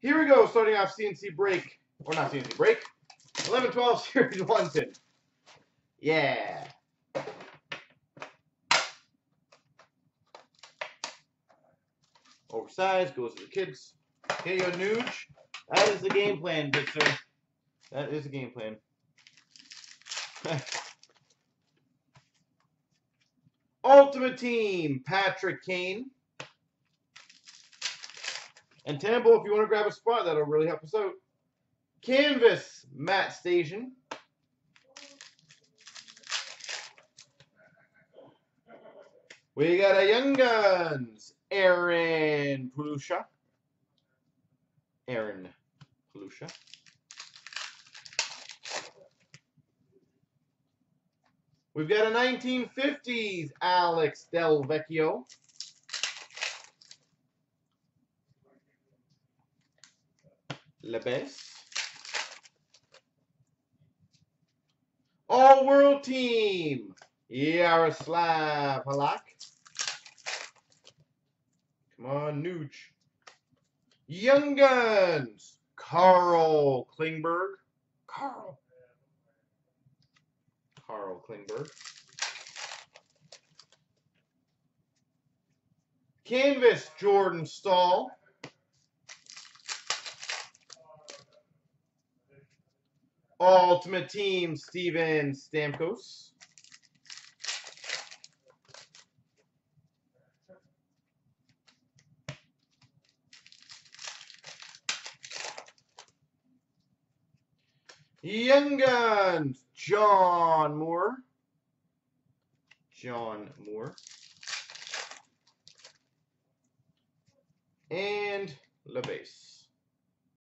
Here we go, starting off CNC break, or not CNC break, 11-12 Series 1 tin. Yeah. Oversized, goes to the kids. Okay, your Nuge. That is the game plan, sir. That is the game plan. Ultimate Team, Patrick Kane. And Temple, if you want to grab a spot, that'll really help us out. Canvas, Matt Stajan. We got a Young Guns, Aaron Plusha. Aaron Plusha. We've got a 1950s Alex Delvecchio. Lebes. All World Team, Yaroslav Halak. Come on, Nuge. Young Guns, Carl Klingberg. Carl. Carl Klingberg. Canvas, Jordan Staal. Ultimate Team, Steven Stamkos. Young Guns, John Moore. John Moore. And LeBase.